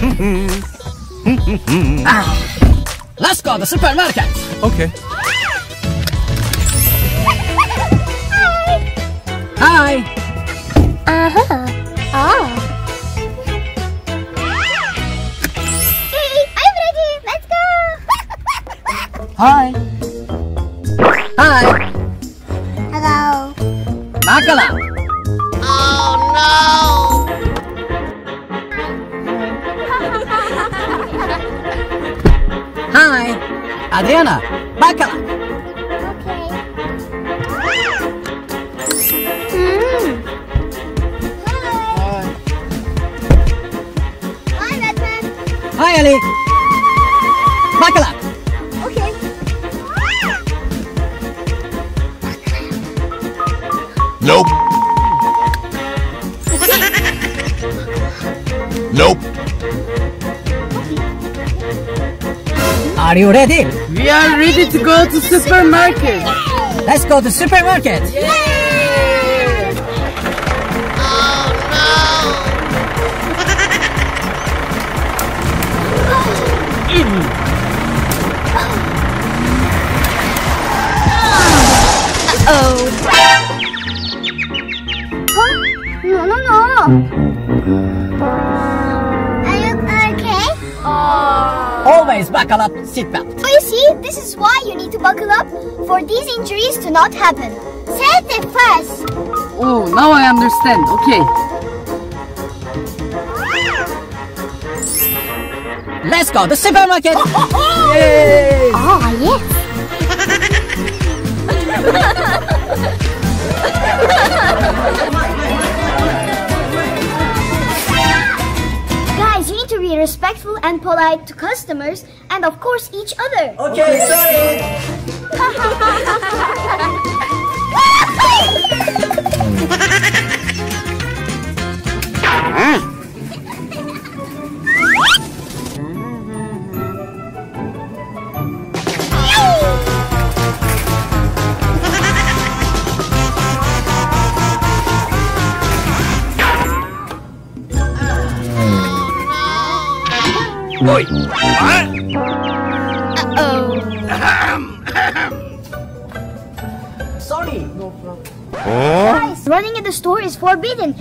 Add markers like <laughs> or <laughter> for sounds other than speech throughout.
<laughs> Let's go to the supermarket. Okay. Hi. Uh-huh. Oh. Hey, I'm ready. Let's go. <laughs> Hi. Hi. Hello. Bacala. Hi. Adriana. Bacala. Okay. Mm. Hi. Hi, Batman. Hi, Ali. Bacala. Okay. Are you ready? We are ready to go to supermarket. Let's go to the supermarket. Oh. Huh? <laughs> <laughs> Always buckle up seatbelt. So you see, this is why you need to buckle up for these injuries to not happen. Safety first. Oh, now I understand. Okay. Let's go to the supermarket. Oh, oh, oh! Ah, yes. Guys, you need to respectful and polite to customers and, of course, each other. Okay, sorry.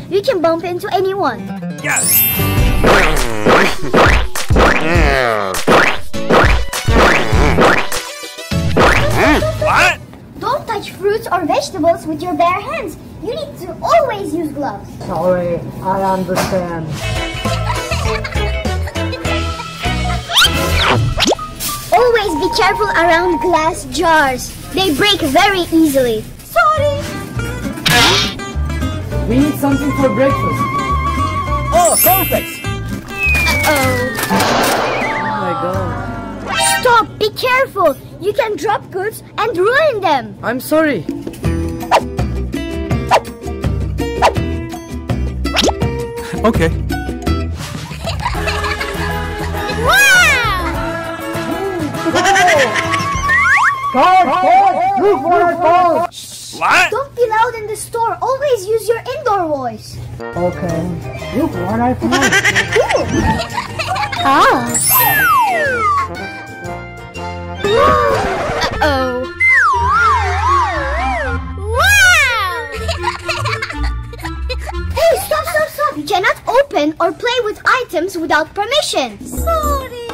You can bump into anyone. Yes. what? Don't touch fruits or vegetables with your bare hands. You need to always use gloves. Sorry, I understand. Always be careful around glass jars. They break very easily. Sorry. We need something for breakfast. Oh, cornflakes. Oh. Oh my god. Stop. Be careful. You can drop goods and ruin them. I'm sorry. Okay. Wow. What? Don't be loud in the store. Always use your indoor voice. Okay. Look what I found. Ah. Uh-oh. Wow! hey, stop, stop, stop! You cannot open or play with items without permission. Sorry.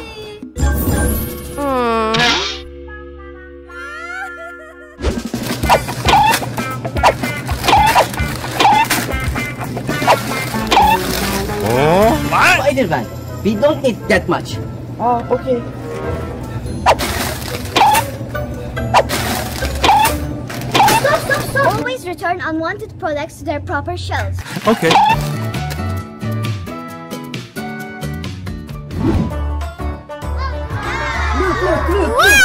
What? Spider-Man. We don't need that much. Oh, okay. Stop, stop, stop! Always return unwanted products to their proper shelves. Okay. Wow!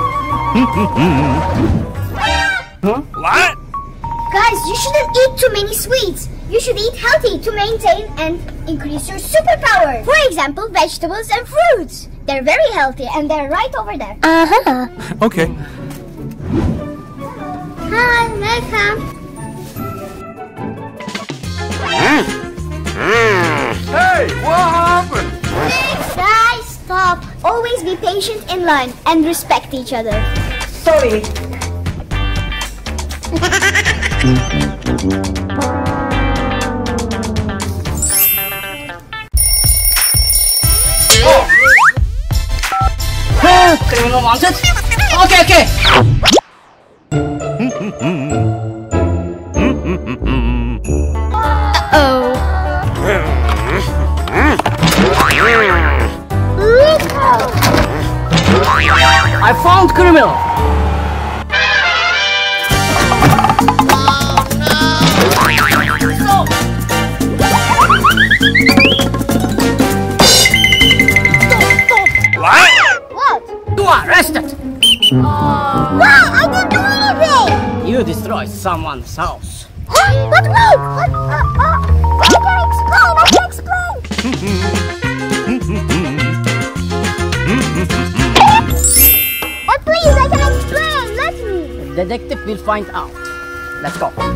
<laughs> What? Guys, you shouldn't eat too many sweets. You should eat healthy to maintain and increase your superpower. For example, vegetables and fruits. They're very healthy and they're right over there. Uh-huh. <laughs> Okay. Hi, welcome. Hey, what happened? Guys, stop. Always be patient in line and respect each other. Sorry. <laughs> Okay, okay. Out. Let's go.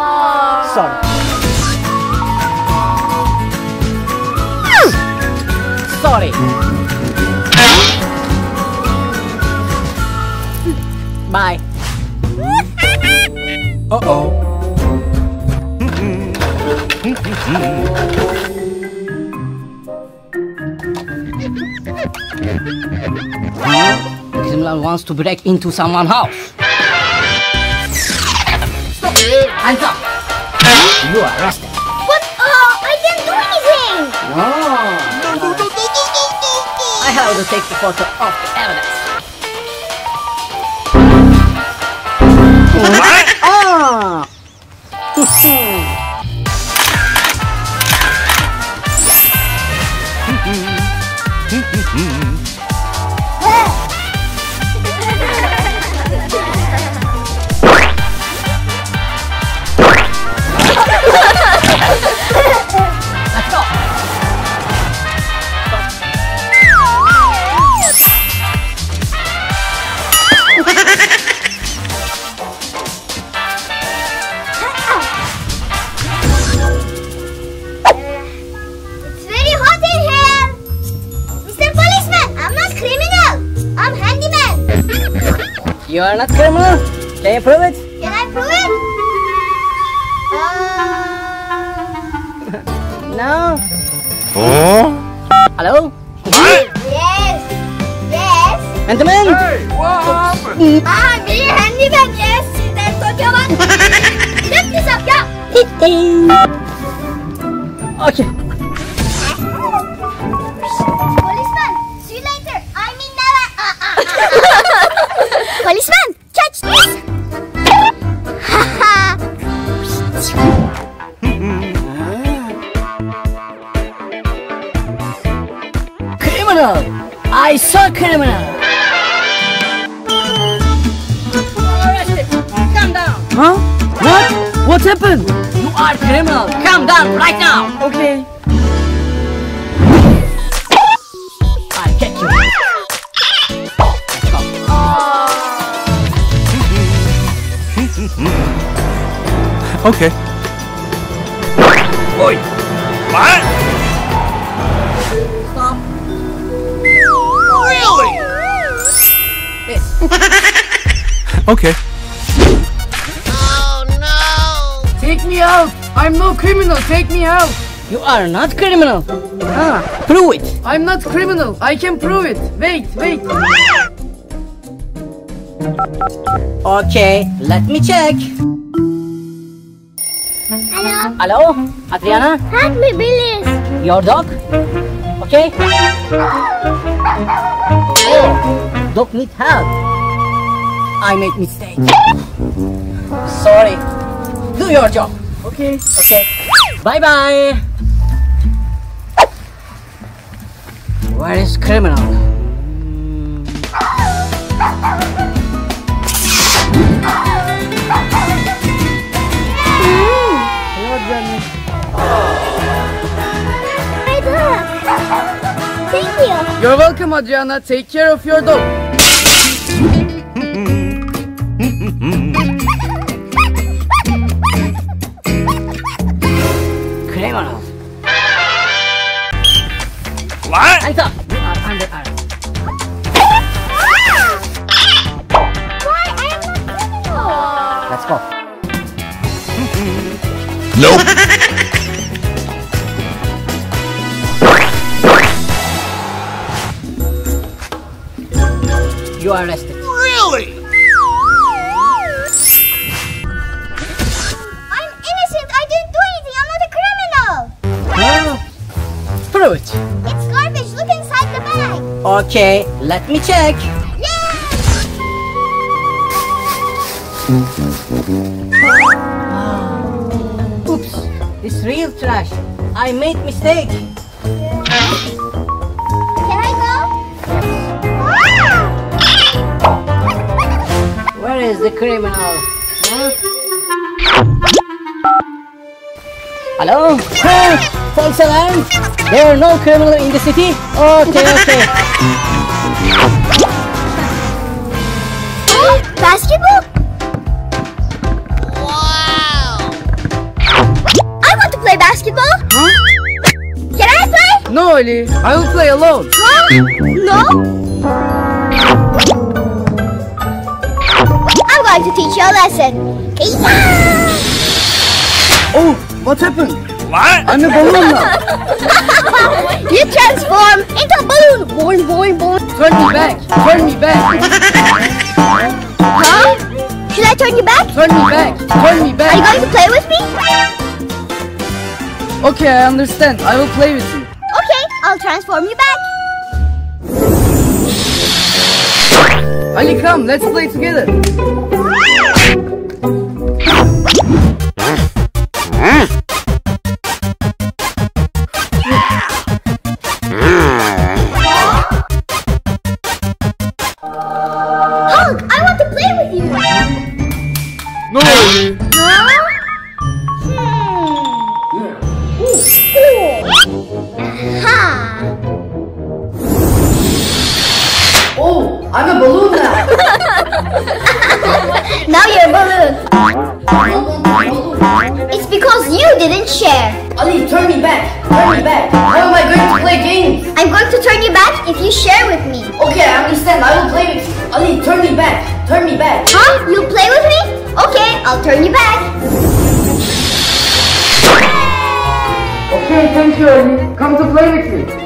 Mistake. Sorry. Sorry. Bye. Uh-oh. Criminal wants to break into someone's house. Stop! Hands up! You are arrested. But, uh, I didn't do anything! I have to take the photo of the evidence. What? Ah! <laughs> Let's <laughs> You are not criminal? Can you prove it? Can I prove it? Uh, <laughs> No. Huh? Hello? What? yes! Yes! Gentlemen? Hey, what happened? Ah, me handyman, yes! That's talking about... Lift this up, yeah! Okay. Policeman, catch this! Criminal! I saw criminal! Arrested! Calm down! Huh? What? What happened? You are criminal! Calm down right now! Okay. Okay. Oi. What? Stop. Really? This. <laughs> Okay. Take me out! I'm no criminal! Take me out! You are not criminal. Ah, prove it. I'm not criminal. I can prove it. Wait, wait. Okay, let me check. Hello? Adriana? Help me, Billy. Your dog? Okay. Oh, dog need help. I made mistake. Sorry. Do your job. Okay. Okay. Bye bye. Where is criminal? You're welcome, Adriana. Take care of your dog. Criminal. What? Hands up. You are under arrest. Why? I am not criminal. Let's go. Nope. <laughs> You arrested. Really? I'm innocent. I didn't do anything. I'm not a criminal. Ah, prove it. It's garbage. Look inside the bag. Okay, let me check. Oops, it's real trash. I made mistake. Is the criminal? Huh? Hello? Huh? False alarm? There are no criminals in the city? Okay, okay. <laughs> Basketball? Wow! I want to play basketball. Can I play? No, Ali. I will play alone. Huh? No? I'm going to teach you a lesson. Oh, what happened? What? I'm a balloon now. <laughs> you transform into a balloon. Boing, boing, boing. Turn me back. Turn me back. Huh? Should I turn you back? Turn me back. Turn me back. Are you going to play with me? Okay, I understand. I will play with you. Okay, I'll transform you back. Ali, come. Let's play together. Turn me back. Turn me back. Huh? You play with me? Okay, I'll turn you back. Okay, thank you, Ali. Come to play with me.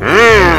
Better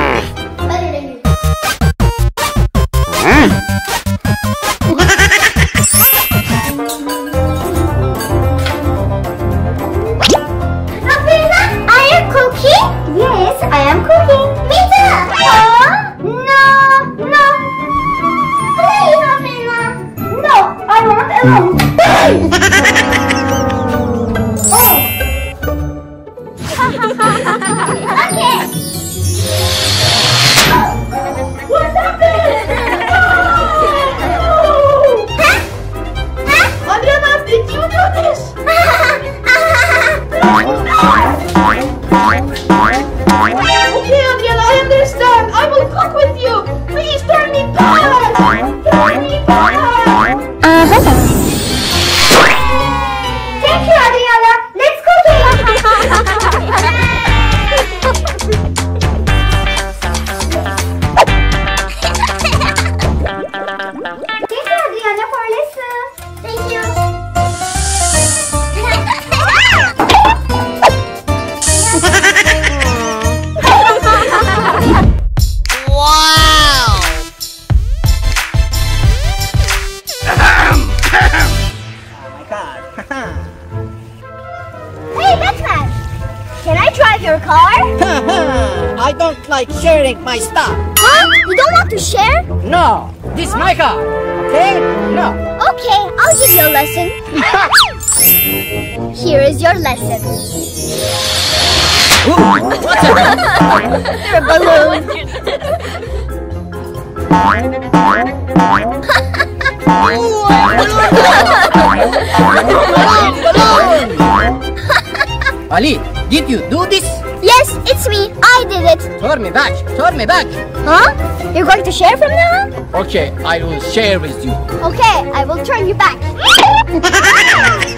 Ali, did you do this? Yes, it's me. I did it. Turn me back. Turn me back. Huh? You're going to share from now on? Okay, I will share with you. Okay, I will turn you back. <laughs>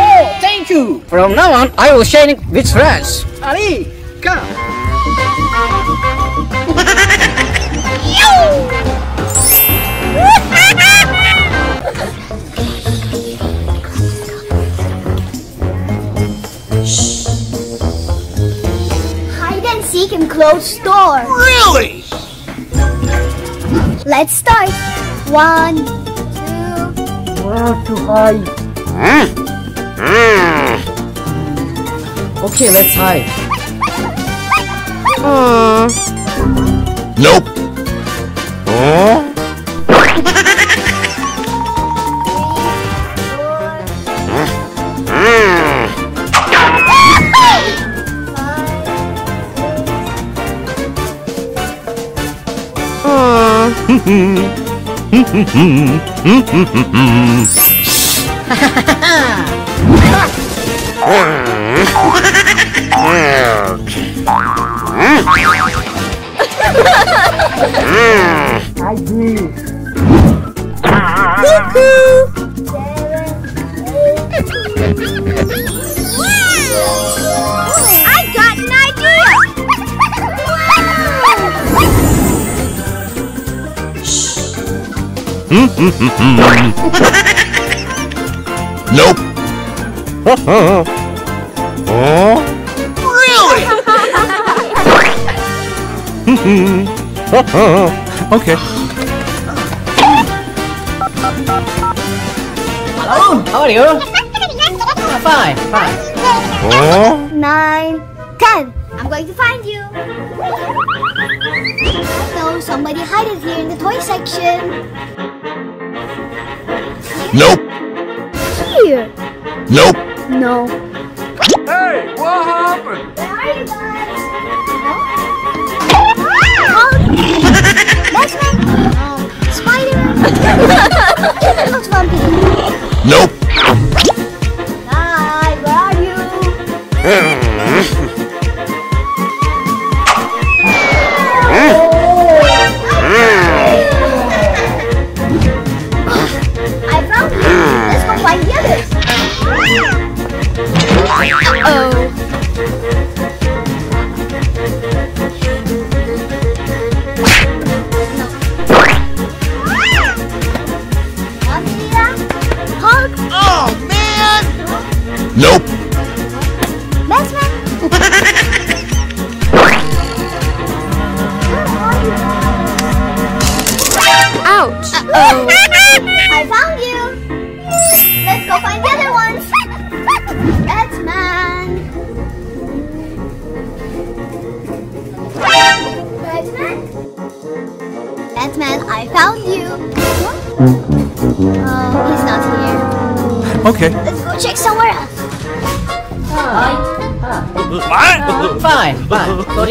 Oh, thank you. From now on, I will share it with friends. Ali, come. <laughs> and seek closed store. Really? Let's start. One, two. Where to hide? Ah. Okay, let's hide. Nope. <laughs> I Nope. Really? Okay. Hello, how are you? Ah, <laughs> fine, fine. Nine, ten. I'm going to find you. No, somebody hide it here in the toy section. Nope. Here. Nope. No. Hey, what happened? Where are you guys? No. Spider-Man? Not Vampire. Nope. Nope.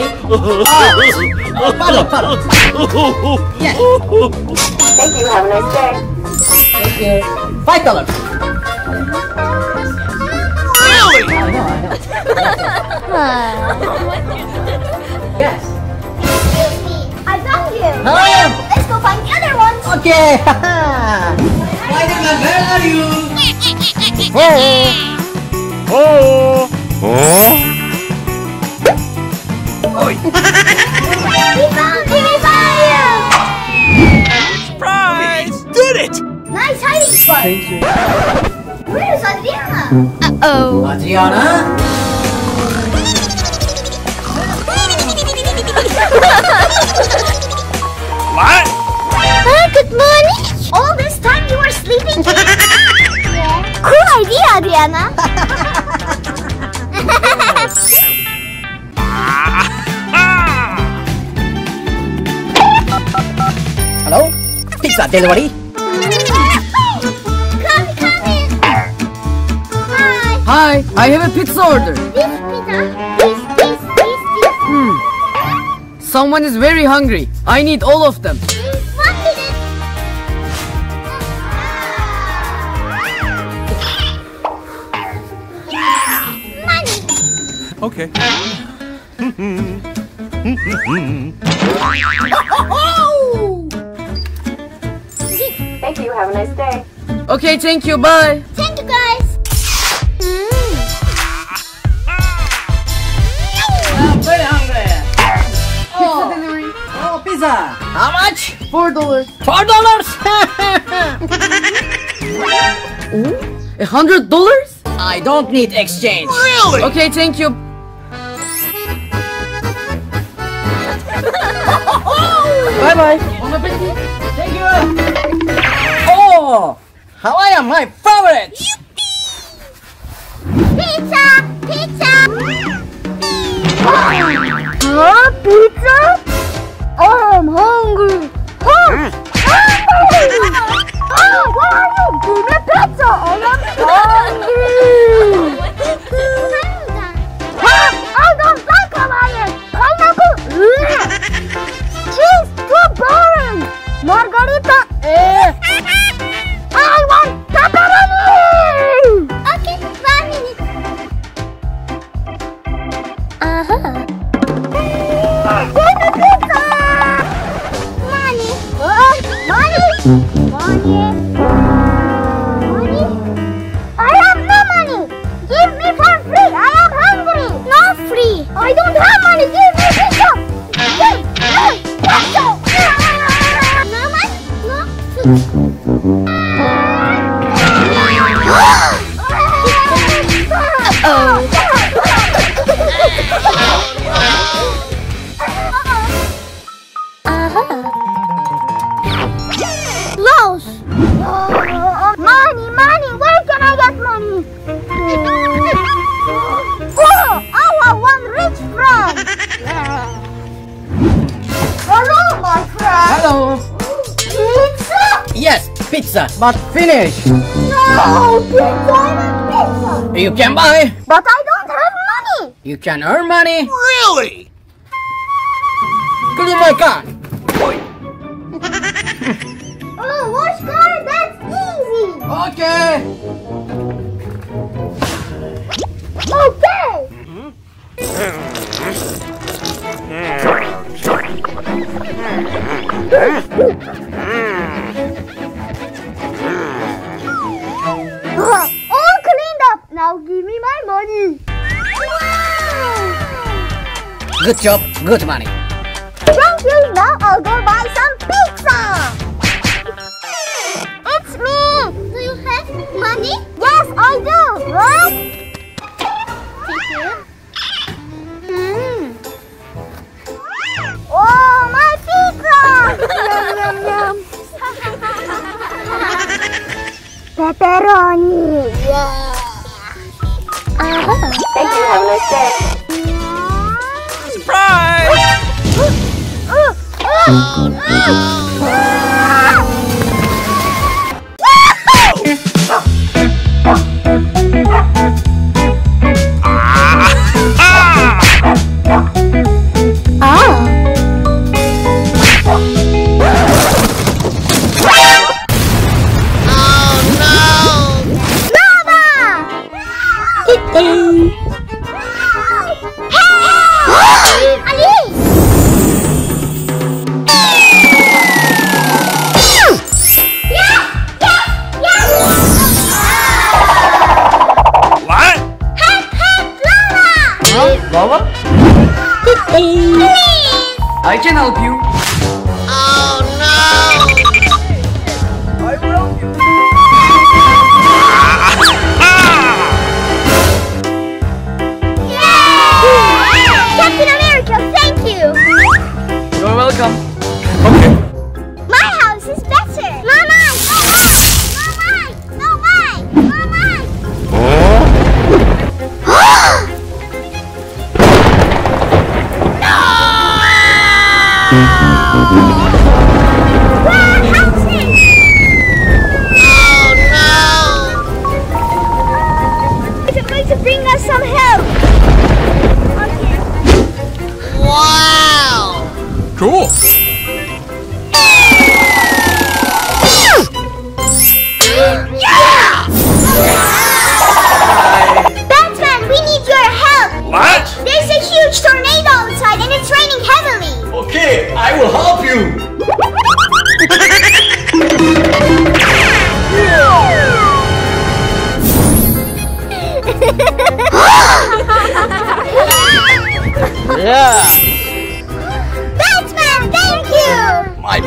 Fine. Sorry. Oh, follow, follow. Thank you. Have a nice day. Thank you. Five dollars. Really? I know, I know. Yes. I found you. Oh, Let's go find the other ones. okay. Spider-Man, where are you? We <laughs> found oh. oh. oh. You. <laughs> We found you. Surprise! Did it! Nice hiding spot. Where's Adriana? Uh-oh. Adriana? What? Ah, good morning. All this time you were sleeping? <laughs> yeah. Cool idea, Adriana. <laughs> pizza delivery. Come, come in. Hi. Hi, I have a pizza order. This pizza. This, this, this, this. Hmm. Someone is very hungry. I need all of them. Nice day. Okay, thank you. Bye. Thank you, guys. Mm. I'm very hungry. Pizza delivery. Oh, pizza. How much? Four dollars. Four dollars. <laughs> A hundred dollars? I don't need exchange. Really? Okay, thank you. <laughs> Bye bye. Bon appetit. Thank you. Oh, Hawaii are my favorite. Pizza! Pizza! Huh? Pizza? I'm hungry. Huh? Hmm. hungry! Oh, what are you? Give me pizza! I am hungry! huh? I don't like Hawaiian! Pineapple! Ugh. Cheese! Too boring! Margarita! Eh. Finish. No, pizza, pizza. You can buy. But I don't have money. You can earn money. Really? Clean my car. <laughs> Oh, wash car, that's easy. Okay. Okay. Uh, <laughs> my money. Wow. Good job, good money. Thank you. Now I'll go buy some pizza. It's me. Do you have money? Yes, I do. Right? Thank you. Mm. Oh, my pizza! yum, yum, yum. <laughs> Pepperoni. Yeah. Uh-huh. Thank you. Have a nice day. Surprise! You're welcome.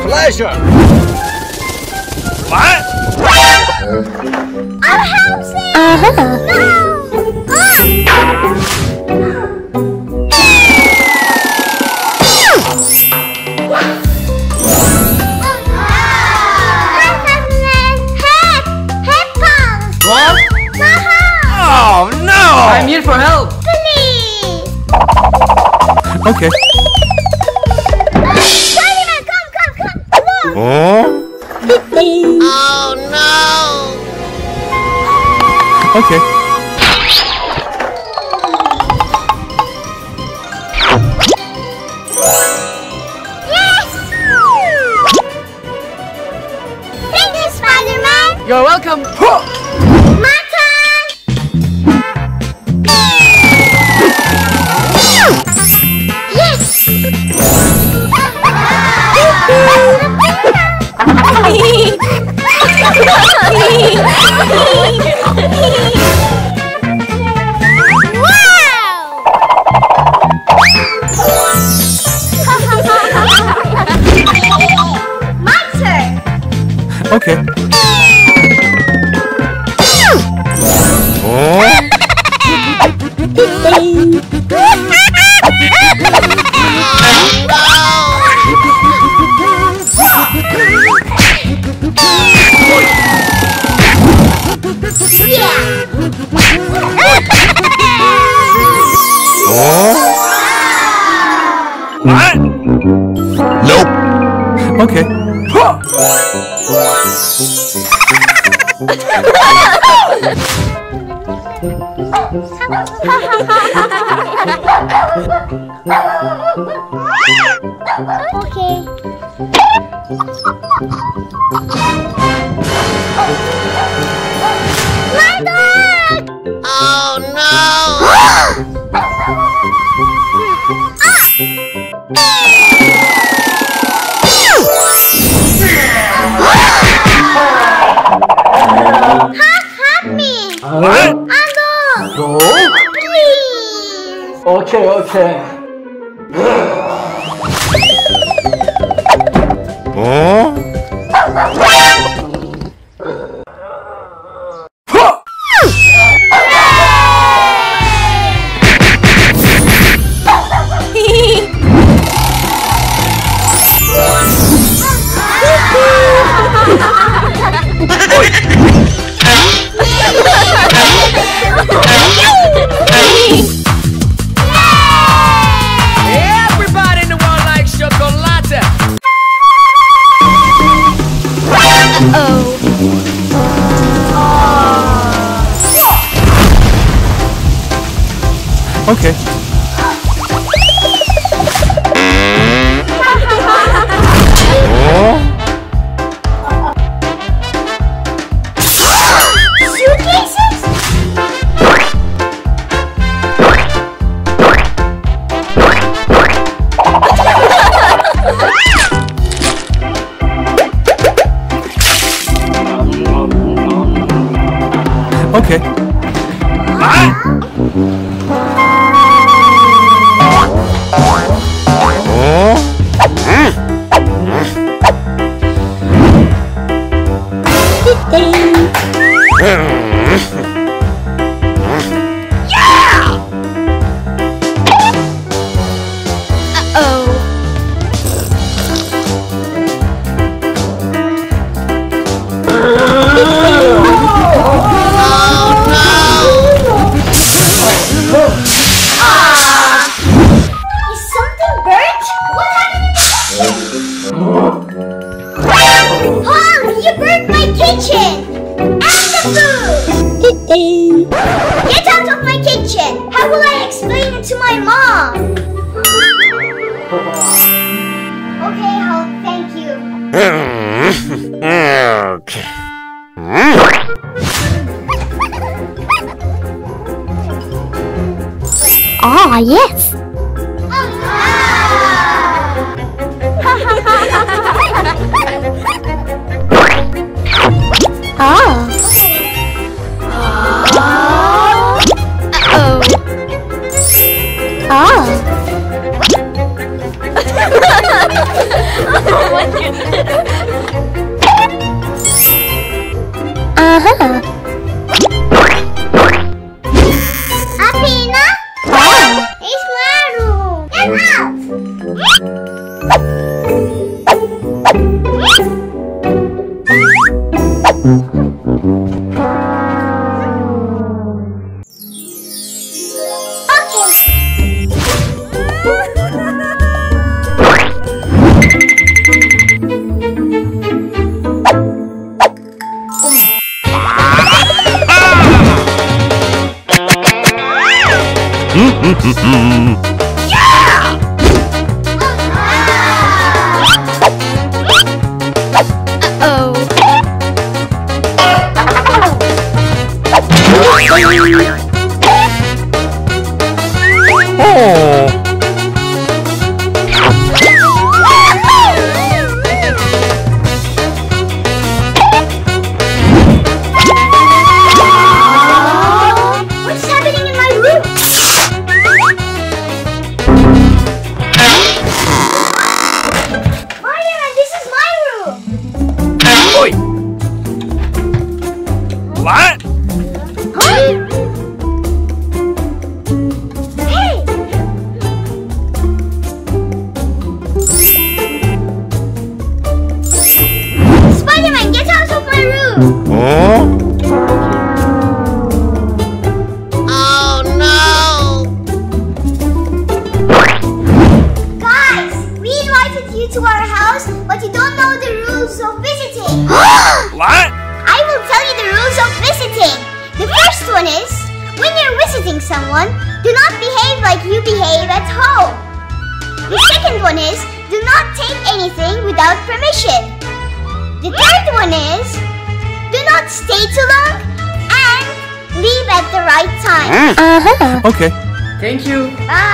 pleasure. What? Our house. Uh huh. No. Oh no! I'm here for help! Please! Okay. Oh, huh? oh no! Okay. 안? 안 돼! 너? 오케이 오케이 Okay. Okay. Ah! What? Okay. Thank you. Bye.